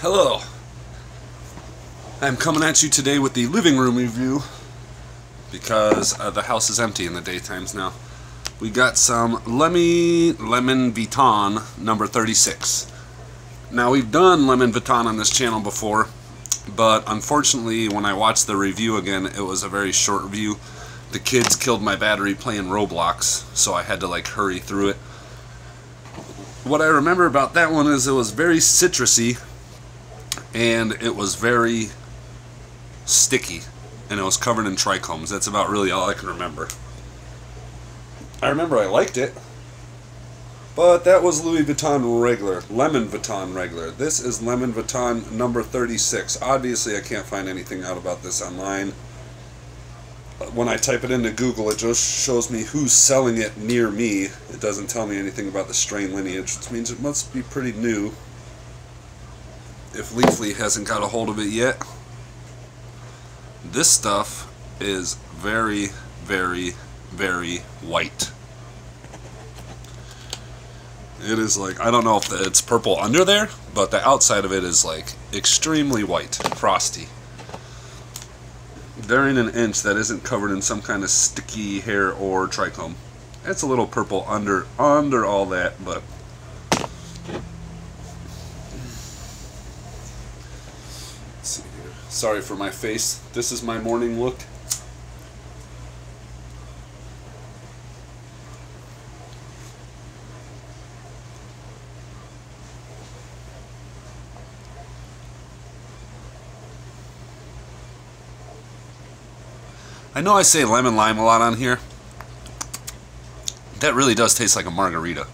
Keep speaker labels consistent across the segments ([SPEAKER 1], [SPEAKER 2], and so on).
[SPEAKER 1] Hello. I'm coming at you today with the living room review because uh, the house is empty in the daytimes now. We got some Lemmy Lemon Vuitton number 36. Now we've done Lemon Vuitton on this channel before, but unfortunately when I watched the review again, it was a very short review. The kids killed my battery playing Roblox, so I had to like hurry through it. What I remember about that one is it was very citrusy and it was very sticky and it was covered in trichomes. That's about really all I can remember. I remember I liked it, but that was Louis Vuitton regular, Lemon Vuitton regular. This is Lemon Vuitton number 36. Obviously, I can't find anything out about this online. When I type it into Google, it just shows me who's selling it near me. It doesn't tell me anything about the strain lineage, which means it must be pretty new. If Leafly hasn't got a hold of it yet. This stuff is very, very, very white. It is like, I don't know if it's purple under there, but the outside of it is like extremely white, frosty. In an inch that isn't covered in some kind of sticky hair or trichome. It's a little purple under under all that, but see here. Sorry for my face. This is my morning look. I know I say lemon lime a lot on here. That really does taste like a margarita.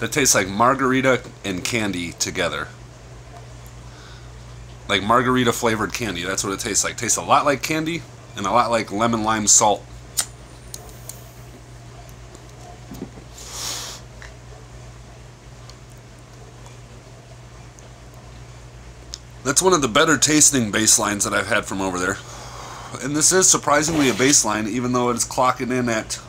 [SPEAKER 1] That tastes like margarita and candy together. Like margarita flavored candy. That's what it tastes like. tastes a lot like candy and a lot like lemon lime salt. That's one of the better tasting baselines that I've had from over there and this is surprisingly a baseline, even though it's clocking in at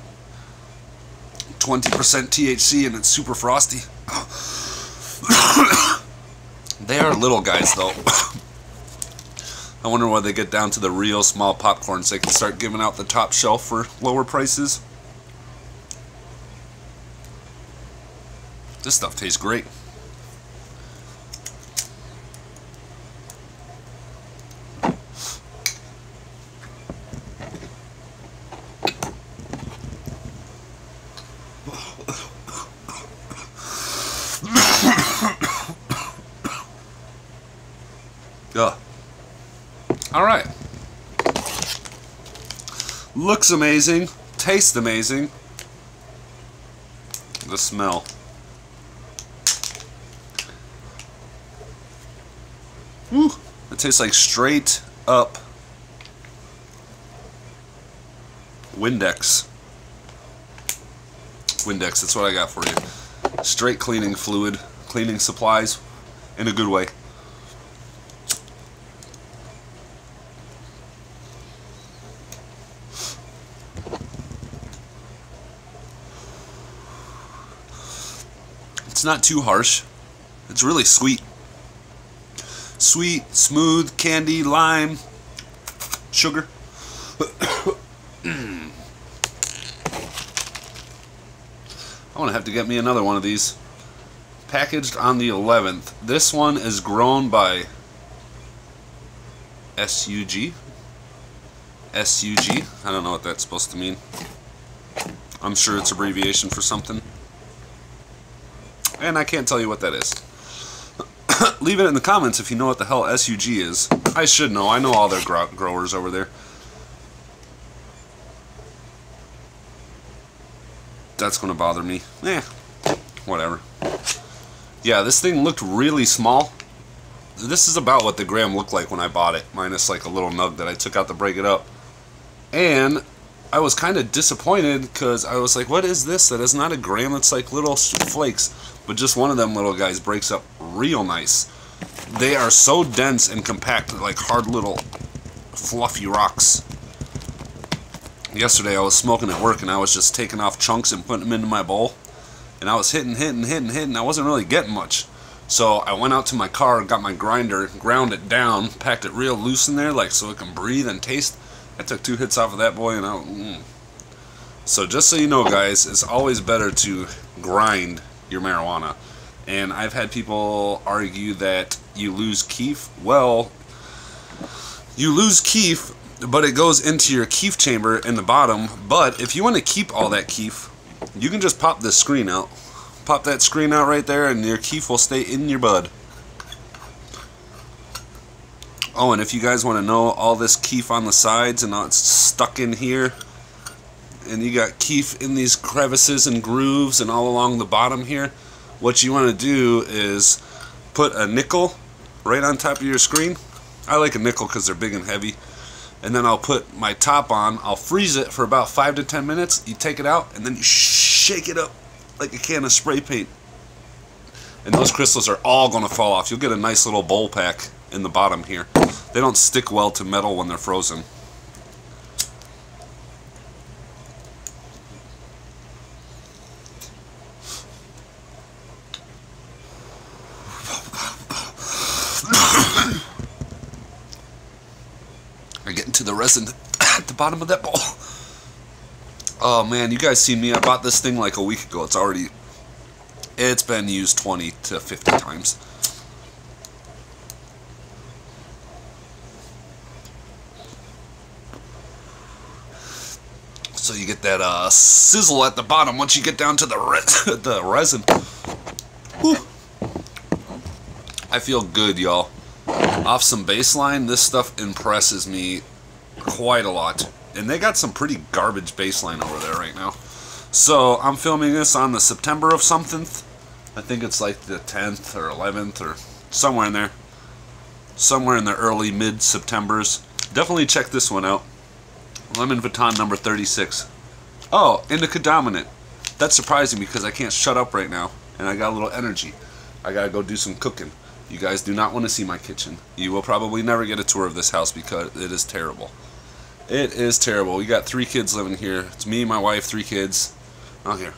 [SPEAKER 1] 20% THC and it's super frosty. they are little guys, though. I wonder why they get down to the real small popcorns, they can start giving out the top shelf for lower prices. This stuff tastes great. All right. Looks amazing. Tastes amazing. The smell. Woo. It tastes like straight up Windex. Windex, that's what I got for you. Straight cleaning fluid, cleaning supplies in a good way. It's not too harsh. It's really sweet. Sweet, smooth, candy, lime, sugar. I'm going to have to get me another one of these. Packaged on the 11th. This one is grown by SUG. SUG. I don't know what that's supposed to mean. I'm sure it's abbreviation for something and I can't tell you what that is. Leave it in the comments if you know what the hell SUG is. I should know. I know all their gro growers over there. That's going to bother me. Eh, whatever. Yeah, this thing looked really small. This is about what the gram looked like when I bought it, minus like a little nug that I took out to break it up. And I was kind of disappointed because I was like, what is this? That is not a gram. It's like little flakes. But just one of them little guys breaks up real nice. They are so dense and compact, like hard little fluffy rocks. Yesterday I was smoking at work and I was just taking off chunks and putting them into my bowl. And I was hitting, hitting, hitting, hitting. I wasn't really getting much. So I went out to my car, got my grinder, ground it down, packed it real loose in there, like so it can breathe and taste. I took two hits off of that boy, and I. Mm. So just so you know, guys, it's always better to grind your marijuana. And I've had people argue that you lose keef. Well, you lose keef, but it goes into your keef chamber in the bottom. But if you want to keep all that keef, you can just pop this screen out. Pop that screen out right there, and your keef will stay in your bud. Oh, and if you guys want to know all this keef on the sides and it's stuck in here, and you got keef in these crevices and grooves and all along the bottom here, what you want to do is put a nickel right on top of your screen. I like a nickel because they're big and heavy. And then I'll put my top on. I'll freeze it for about 5 to 10 minutes. You take it out and then you shake it up like a can of spray paint. And those crystals are all going to fall off. You'll get a nice little bowl pack in the bottom here. They don't stick well to metal when they're frozen. I get into the resin at the bottom of that bowl. Oh man, you guys seen me? I bought this thing like a week ago. It's already, it's been used 20 to 50 times. So you get that uh, sizzle at the bottom once you get down to the, the resin. Whew. I feel good, y'all. Off some baseline, this stuff impresses me quite a lot. And they got some pretty garbage baseline over there right now. So I'm filming this on the September of something. I think it's like the 10th or 11th or somewhere in there. Somewhere in the early mid-Septembers. Definitely check this one out. Lemon Vuitton number 36. Oh, indica dominant. That's surprising because I can't shut up right now. And I got a little energy. I gotta go do some cooking. You guys do not want to see my kitchen. You will probably never get a tour of this house because it is terrible. It is terrible. We got three kids living here. It's me, my wife, three kids. Oh, here.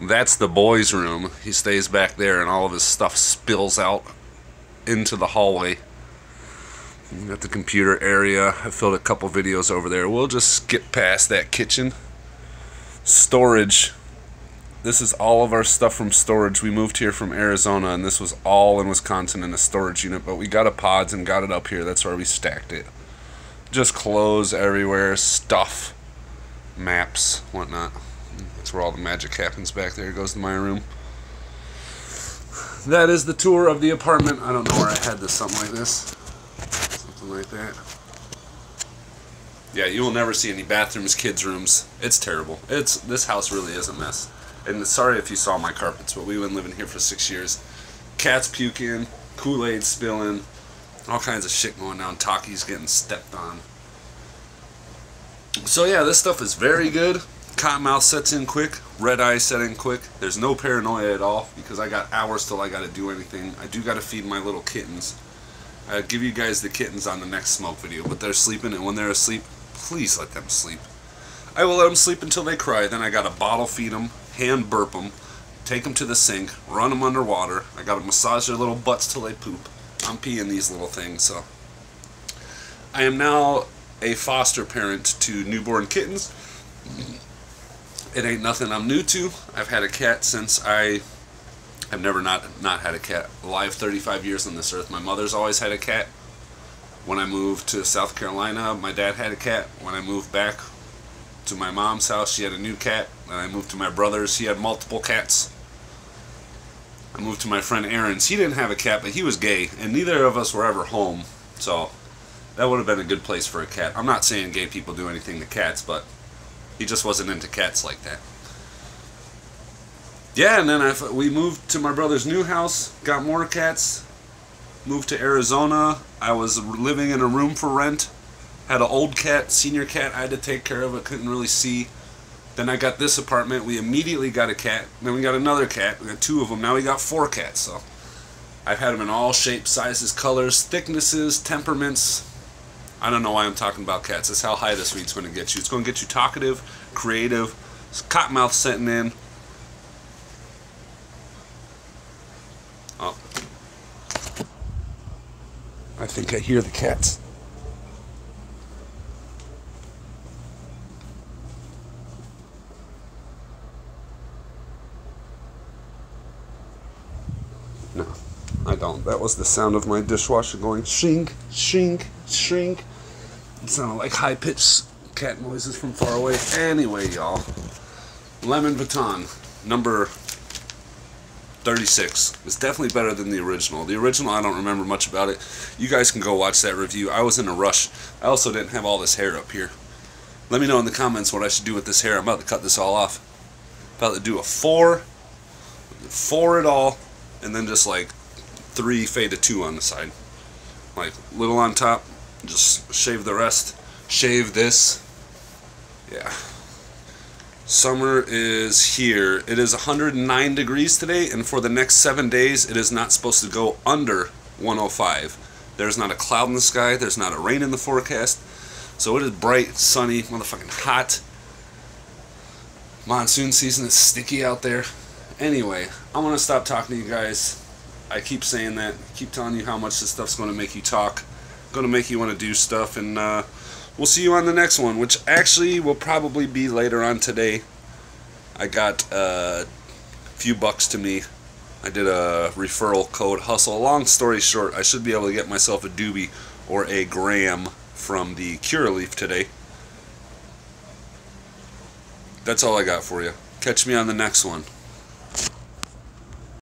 [SPEAKER 1] That's the boys' room. He stays back there, and all of his stuff spills out into the hallway. Got the computer area. I filled a couple videos over there. We'll just skip past that kitchen. Storage this is all of our stuff from storage. We moved here from Arizona, and this was all in Wisconsin in a storage unit, but we got a pods and got it up here. That's where we stacked it. Just clothes everywhere, stuff, maps, whatnot. That's where all the magic happens back there. It goes to my room. That is the tour of the apartment. I don't know where I had this, something like this. Something like that. Yeah, you will never see any bathrooms, kids' rooms. It's terrible. It's This house really is a mess. And sorry if you saw my carpets, but we've been living here for six years. Cats puking, Kool-Aid spilling, all kinds of shit going down. Taki's getting stepped on. So yeah, this stuff is very good. Cottonmouth sets in quick. Red eye set in quick. There's no paranoia at all because I got hours till I got to do anything. I do got to feed my little kittens. I'll give you guys the kittens on the next smoke video, but they're sleeping, and when they're asleep, please let them sleep. I will let them sleep until they cry. Then I got to bottle feed them, hand burp them, take them to the sink, run them underwater. I got to massage their little butts till they poop. I'm peeing these little things, so. I am now a foster parent to newborn kittens. It ain't nothing I'm new to. I've had a cat since I I've never not not had a cat. Alive 35 years on this earth. My mother's always had a cat. When I moved to South Carolina, my dad had a cat. When I moved back to my mom's house, she had a new cat. And I moved to my brother's, he had multiple cats. I moved to my friend Aaron's. He didn't have a cat, but he was gay, and neither of us were ever home. So that would have been a good place for a cat. I'm not saying gay people do anything to cats, but he just wasn't into cats like that. Yeah, and then I, we moved to my brother's new house, got more cats, moved to Arizona. I was living in a room for rent had an old cat, senior cat I had to take care of. I couldn't really see. Then I got this apartment. We immediately got a cat. Then we got another cat. We got two of them. Now we got four cats. So I've had them in all shapes, sizes, colors, thicknesses, temperaments. I don't know why I'm talking about cats. That's how high this week's going to get you. It's going to get you talkative, creative, cottonmouth setting in. Think I hear the cats. No, I don't. That was the sound of my dishwasher going shink, shink, shink. It sounded like high pitched cat noises from far away. Anyway, y'all. Lemon Vuitton, number 36. It's definitely better than the original. The original, I don't remember much about it. You guys can go watch that review. I was in a rush. I also didn't have all this hair up here. Let me know in the comments what I should do with this hair. I'm about to cut this all off. About to do a four, four it all, and then just like three fade to two on the side. Like little on top, just shave the rest. Shave this. Yeah. Summer is here. It is 109 degrees today, and for the next seven days, it is not supposed to go under 105. There's not a cloud in the sky. There's not a rain in the forecast. So it is bright, sunny, motherfucking hot. Monsoon season is sticky out there. Anyway, I'm gonna stop talking to you guys. I keep saying that, keep telling you how much this stuff's gonna make you talk, gonna make you want to do stuff, and uh, we'll see you on the next one, which actually will probably be later on today. I got uh, a few bucks to me. I did a referral code hustle. Long story short, I should be able to get myself a doobie or a gram from the Curaleaf today. That's all I got for you. Catch me on the next one.